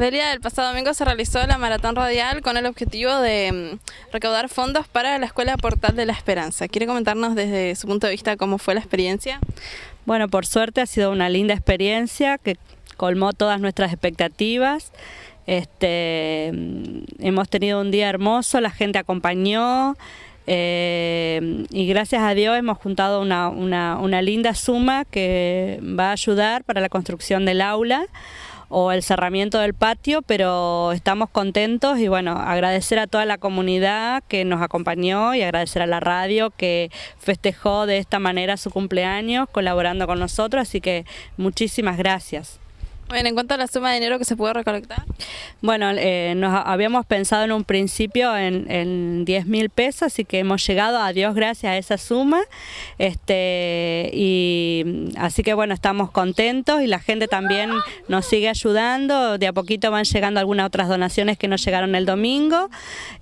Delia, el pasado domingo se realizó la maratón radial con el objetivo de mm, recaudar fondos para la Escuela Portal de la Esperanza. ¿Quiere comentarnos desde su punto de vista cómo fue la experiencia? Bueno, por suerte ha sido una linda experiencia que colmó todas nuestras expectativas. Este, mm, hemos tenido un día hermoso, la gente acompañó eh, y gracias a Dios hemos juntado una, una linda suma que va a ayudar para la construcción del aula o el cerramiento del patio, pero estamos contentos y bueno, agradecer a toda la comunidad que nos acompañó y agradecer a la radio que festejó de esta manera su cumpleaños colaborando con nosotros, así que muchísimas gracias. Bueno, en cuanto a la suma de dinero que se pudo recolectar. Bueno, eh, nos habíamos pensado en un principio en, en 10 mil pesos, así que hemos llegado a Dios gracias a esa suma. Este, y así que bueno, estamos contentos y la gente también nos sigue ayudando. De a poquito van llegando algunas otras donaciones que nos llegaron el domingo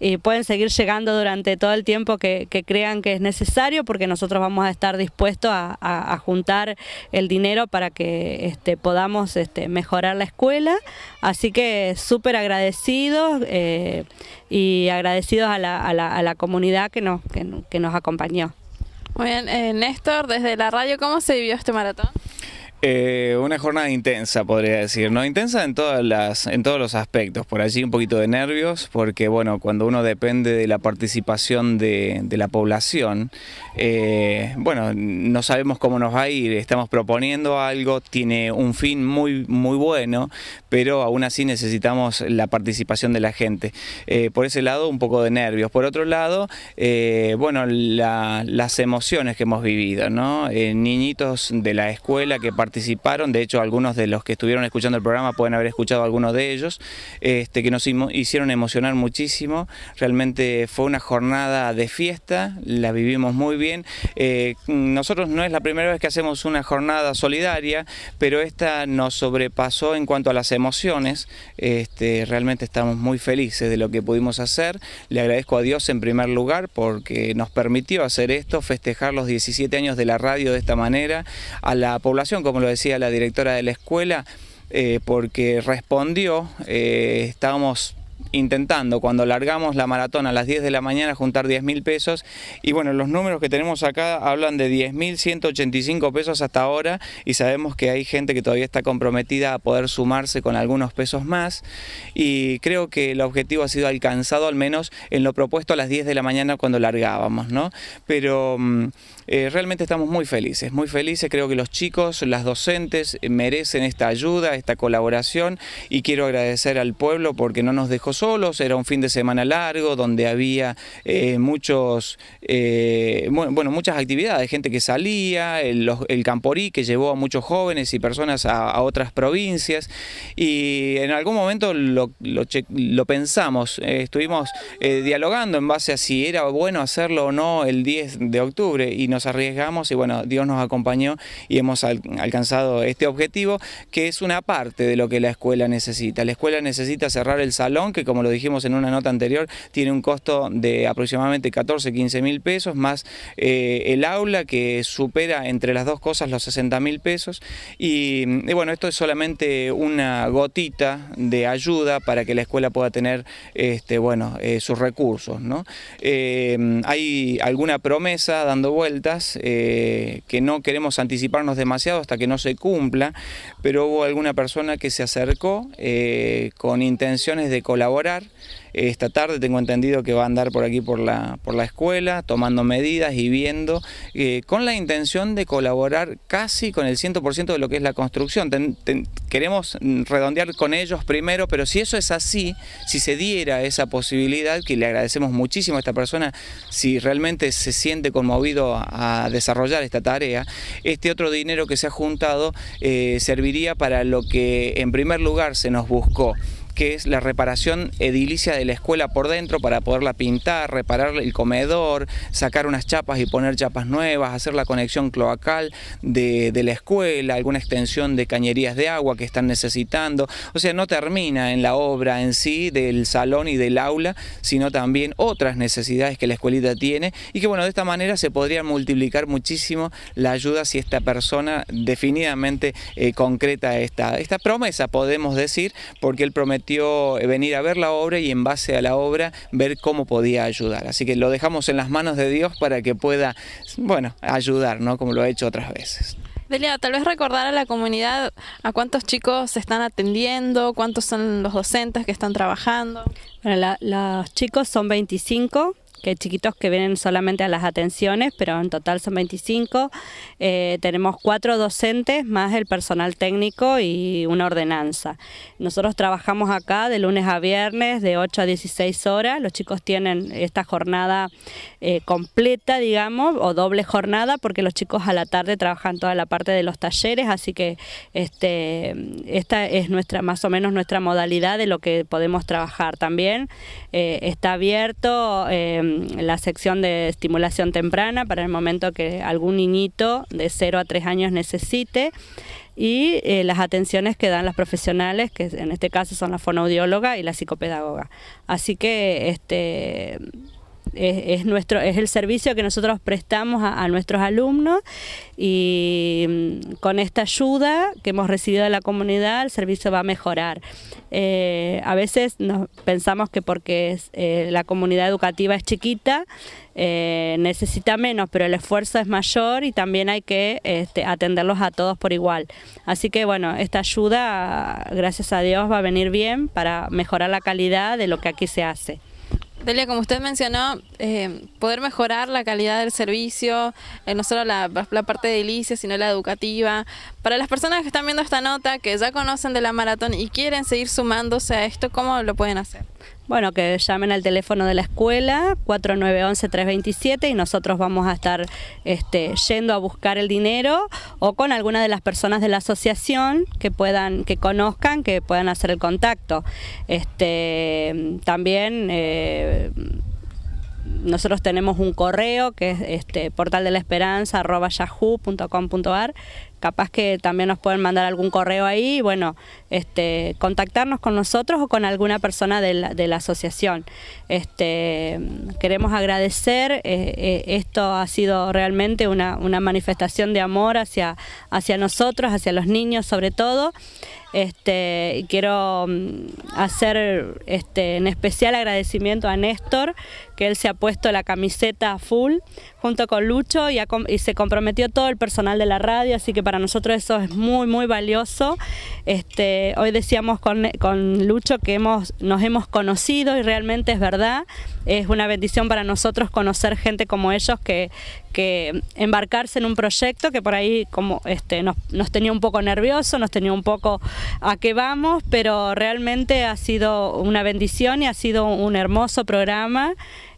y pueden seguir llegando durante todo el tiempo que, crean que es necesario porque nosotros vamos a estar dispuestos a, juntar el dinero para que este, podamos este, mejorar la escuela, así que súper agradecidos eh, y agradecidos a la, a, la, a la, comunidad que nos, que, nos acompañó. Muy bien, eh, Néstor, desde la radio, ¿cómo se vivió este maratón? Eh, una jornada intensa, podría decir, ¿no? Intensa en todas las, en todos los aspectos. Por allí un poquito de nervios, porque bueno, cuando uno depende de la participación de, la población, eh, bueno, no sabemos cómo nos va a ir. Estamos proponiendo algo, tiene un fin muy, muy bueno, pero aún así necesitamos la participación de la gente. Eh, por ese lado, un poco de nervios. Por otro lado, bueno, las emociones que hemos vivido, ¿no? niñitos de la escuela que participan participaron, de hecho algunos de los que estuvieron escuchando el programa pueden haber escuchado algunos de ellos, este, que nos hicieron emocionar muchísimo, realmente fue una jornada de fiesta, la vivimos muy bien, eh, nosotros no es la primera vez que hacemos una jornada solidaria, pero esta nos sobrepasó en cuanto a las emociones, este, realmente estamos muy felices de lo que pudimos hacer, le agradezco a Dios en primer lugar porque nos permitió hacer esto, festejar los 17 años de la radio de esta manera, a la población como lo decía la directora de la escuela, eh, porque respondió, eh, estábamos intentando cuando largamos la maratón a las 10 de la mañana juntar 10 mil pesos. Y bueno, los números que tenemos acá hablan de 10 mil 185 pesos hasta ahora y sabemos que hay gente que todavía está comprometida a poder sumarse con algunos pesos más. Y creo que el objetivo ha sido alcanzado al menos en lo propuesto a las 10 de la mañana cuando largábamos, ¿no? Pero mm, eh, realmente estamos muy felices, muy felices, creo que los chicos, las docentes merecen esta ayuda, esta colaboración y quiero agradecer al pueblo porque no nos dejó solos, era un fin de semana largo donde había eh, muchos, eh, bueno, muchas actividades, gente que salía, el, Camporí que llevó a muchos jóvenes y personas a, otras provincias y en algún momento lo, pensamos, eh, estuvimos dialogando en base a si era bueno hacerlo o no el 10 de octubre y nos arriesgamos y bueno, Dios nos acompañó y hemos alcanzado este objetivo que es una parte de lo que la escuela necesita. La escuela necesita cerrar el salón que como lo dijimos en una nota anterior, tiene un costo de aproximadamente 14, 15 mil pesos, más eh, el aula que supera entre las dos cosas los 60 mil pesos. Y, bueno, esto es solamente una gotita de ayuda para que la escuela pueda tener este, bueno, eh, sus recursos. ¿no? Eh, hay alguna promesa dando vueltas que no queremos anticiparnos demasiado hasta que no se cumpla, pero hubo alguna persona que se acercó con intenciones de colaborar esta tarde tengo entendido que va a andar por aquí por la, por la escuela, tomando medidas y viendo, eh, con la intención de colaborar casi con el 100% de lo que es la construcción. queremos redondear con ellos primero, pero si eso es así, si se diera esa posibilidad, que le agradecemos muchísimo a esta persona, si realmente se siente conmovido a, desarrollar esta tarea, este otro dinero que se ha juntado eh, serviría para lo que en primer lugar se nos buscó que es la reparación edilicia de la escuela por dentro para poderla pintar, reparar el comedor, sacar unas chapas y poner chapas nuevas, hacer la conexión cloacal de, la escuela, alguna extensión de cañerías de agua que están necesitando. O sea, no termina en la obra en sí del salón y del aula, sino también otras necesidades que la escuelita tiene y que bueno, de esta manera se podría multiplicar muchísimo la ayuda si esta persona definitivamente eh, concreta esta, esta promesa, podemos decir, porque él prometió permitió venir a ver la obra y en base a la obra ver cómo podía ayudar. Así que lo dejamos en las manos de Dios para que pueda, bueno, ayudar, ¿no? Como lo ha hecho otras veces. Delia, tal vez recordar a la comunidad a cuántos chicos se están atendiendo, cuántos son los docentes que están trabajando. Bueno, los chicos son 25 que chiquitos que vienen solamente a las atenciones, pero en total son 25. Eh, tenemos cuatro docentes más el personal técnico y una ordenanza. Nosotros trabajamos acá de lunes a viernes de 8 a 16 horas. Los chicos tienen esta jornada eh, completa, digamos, o doble jornada, porque los chicos a la tarde trabajan toda la parte de los talleres, así que este, esta es nuestra más o menos nuestra modalidad de lo que podemos trabajar. También eh, está abierto la sección de estimulación temprana para el momento que algún niñito de 0 a 3 años necesite y eh, las atenciones que dan las profesionales, que en este caso son la fonoaudióloga y la psicopedagoga. Así que este es, nuestro, es el servicio que nosotros prestamos a, nuestros alumnos y mm, con esta ayuda que hemos recibido de la comunidad el servicio va a mejorar. Eh, a veces pensamos que porque eh, la comunidad educativa es chiquita, eh, necesita menos, pero el esfuerzo es mayor y también hay que este, atenderlos a todos por igual. Así que bueno, esta ayuda, gracias a Dios, va a venir bien para mejorar la calidad de lo que aquí se hace. Delia, como usted mencionó, eh, poder mejorar la calidad del servicio, eh, no solo la, la, parte de edilicia, sino la educativa. Para las personas que están viendo esta nota, que ya conocen de la maratón y quieren seguir sumándose a esto, ¿cómo lo pueden hacer? Bueno, que llamen al teléfono de la escuela 4911-327 y nosotros vamos a estar este, yendo a buscar el dinero o con alguna de las personas de la asociación que puedan, que conozcan, que puedan hacer el contacto. Este, también eh, nosotros tenemos un correo que es este, portal de la esperanza capaz que también nos pueden mandar algún correo ahí bueno este contactarnos con nosotros o con alguna persona de la, asociación. Este queremos agradecer eh, eh, esto ha sido realmente una, manifestación de amor hacia hacia nosotros hacia los niños sobre todo. Este, quiero mm, hacer en especial agradecimiento a Néstor, que él se ha puesto la camiseta full junto con Lucho y, se comprometió todo el personal de la radio, así que para nosotros eso es muy, muy valioso. Este, hoy decíamos con, con Lucho que hemos, nos hemos conocido y realmente es verdad, es una bendición para nosotros conocer gente como ellos que, que embarcarse en un proyecto que por ahí como este, nos, nos tenía un poco nervioso, nos tenía un poco a qué vamos, pero realmente ha sido una bendición y ha sido un hermoso programa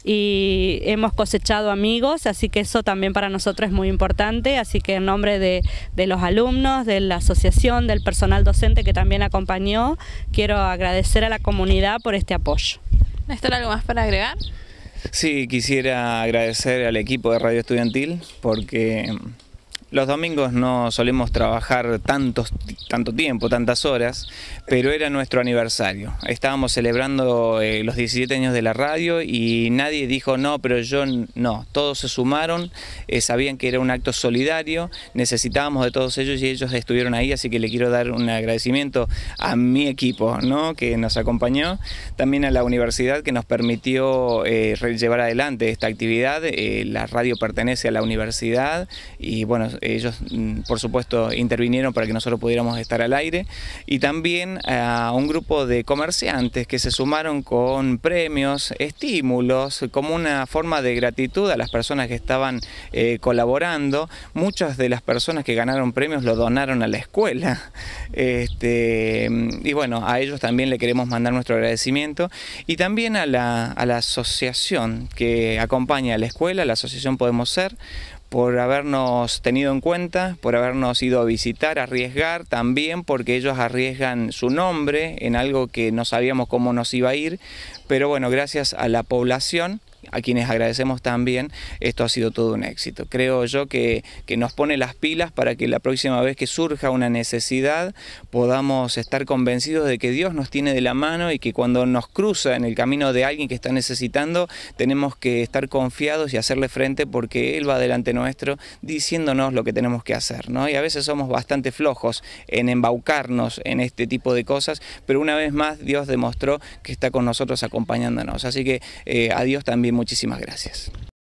y hemos cosechado amigos, así que eso también para nosotros es muy importante, así que en nombre de, de, los alumnos, de la asociación, del personal docente que también acompañó, quiero agradecer a la comunidad por este apoyo. ¿Néstor, algo más para agregar? Sí, quisiera agradecer al equipo de Radio Estudiantil porque los domingos no solemos trabajar tantos, tanto tiempo, tantas horas, pero era nuestro aniversario. Estábamos celebrando eh, los 17 años de la radio y nadie dijo no, pero yo no. Todos se sumaron, eh, sabían que era un acto solidario, necesitábamos de todos ellos y ellos estuvieron ahí, así que le quiero dar un agradecimiento a mi equipo ¿no? que nos acompañó, también a la universidad que nos permitió eh, llevar adelante esta actividad. la radio pertenece a la universidad y bueno, ellos mm, por supuesto intervinieron para que nosotros pudiéramos estar al aire. Y también a un grupo de comerciantes que se sumaron con premios, estímulos, como una forma de gratitud a las personas que estaban eh, colaborando. Muchas de las personas que ganaron premios lo donaron a la escuela. Este, y bueno, a ellos también le queremos mandar nuestro agradecimiento. Y también a la, a la asociación que acompaña a la escuela, la asociación Podemos Ser, por habernos tenido en cuenta, por habernos ido a visitar, arriesgar también porque ellos arriesgan su nombre en algo que no sabíamos cómo nos iba a ir, pero bueno, gracias a la población a quienes agradecemos también, esto ha sido todo un éxito. Creo yo que, que nos pone las pilas para que la próxima vez que surja una necesidad podamos estar convencidos de que Dios nos tiene de la mano y que cuando nos cruza en el camino de alguien que está necesitando, tenemos que estar confiados y hacerle frente porque Él va delante nuestro diciéndonos lo que tenemos que hacer. ¿no? Y a veces somos bastante flojos en embaucarnos en este tipo de cosas, pero una vez más Dios demostró que está con nosotros acompañándonos. Así que eh, a Dios también muchísimas gracias.